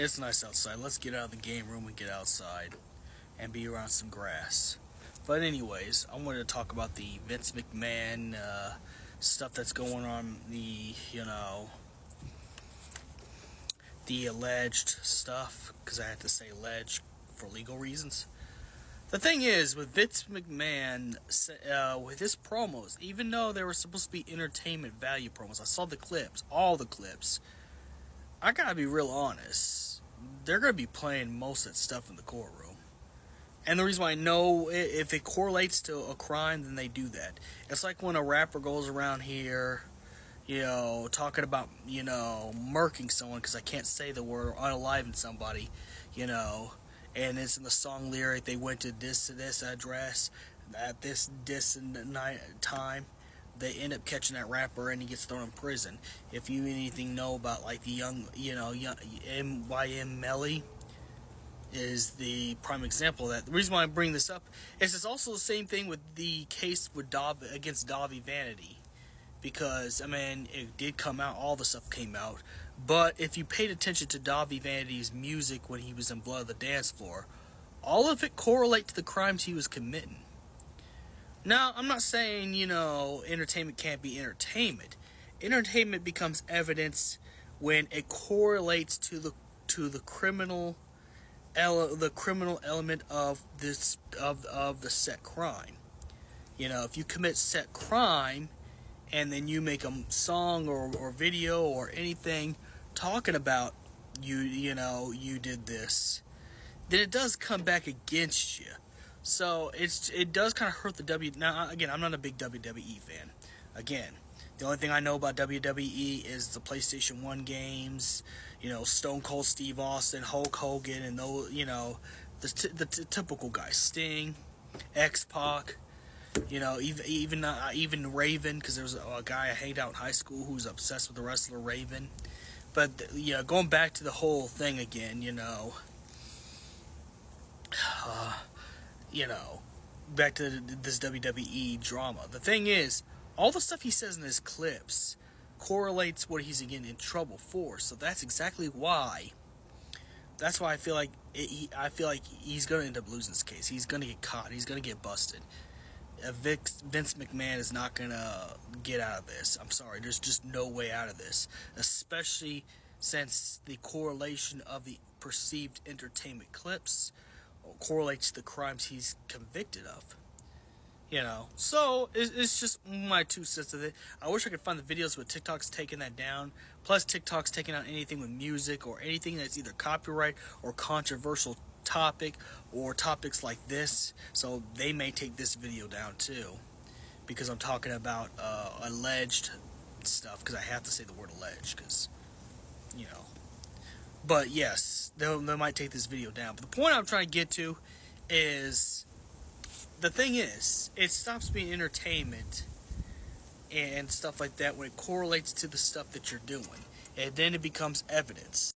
It's nice outside. Let's get out of the game room and get outside and be around some grass. But anyways, I wanted to talk about the Vince McMahon uh, stuff that's going on. The you know the alleged stuff because I had to say alleged for legal reasons. The thing is, with Vince McMahon, uh, with his promos, even though they were supposed to be entertainment value promos, I saw the clips, all the clips. I gotta be real honest. They're gonna be playing most of that stuff in the courtroom. And the reason why I know if it correlates to a crime, then they do that. It's like when a rapper goes around here, you know, talking about, you know, murking someone because I can't say the word, or unaliving somebody, you know and it's in the song lyric they went to this to this address at this this night time they end up catching that rapper and he gets thrown in prison if you anything know about like the young you know young YNW Melly is the prime example of that the reason why I bring this up is it's also the same thing with the case with Dav against Dahvie Vanity because I mean it did come out, all the stuff came out. But if you paid attention to Dahvie Vanity's music when he was in Blood of the Dance Floor, all of it correlate to the crimes he was committing. Now, I'm not saying, you know, entertainment can't be entertainment. Entertainment becomes evidence when it correlates to the to the criminal ele- the criminal element of this of of the set crime. You know, if you commit set crime, and then you make a song or, or video or anything talking about you you know you did this then it does come back against you so it's it does kind of hurt the W now again I'm not a big WWE fan again the only thing I know about WWE is the PlayStation 1 games you know Stone Cold Steve Austin Hulk Hogan and those you know the, the typical guys Sting X-Pac you know, even even uh, even Raven, because there was a, a, guy I hanged out in high school who was obsessed with the wrestler Raven. But you know, going back to the whole thing again, you know, uh, you know, back to this WWE drama. The thing is, all the stuff he says in his clips correlates what he's getting in trouble for. So that's exactly why. That's why I feel like it, he, I feel like he's gonna end up losing this case. He's gonna get caught. He's gonna get busted. Uh, Vince McMahon is not going to get out of this. I'm sorry. There's just no way out of this, especially since the correlation of the perceived entertainment clips correlates to the crimes he's convicted of. You know, so it's, just my two cents of it. I wish I could find the videos with TikTok's taking that down. Plus, TikTok's taking out anything with music or anything that's either copyright or controversial topic or topics like this. So they may take this video down too because I'm talking about uh, alleged stuff because I have to say the word alleged because, you know. But yes, they, they might take this video down. But the point I'm trying to get to is the thing is, it stops being entertainment and stuff like that when it correlates to the stuff that you're doing. And then it becomes evidence.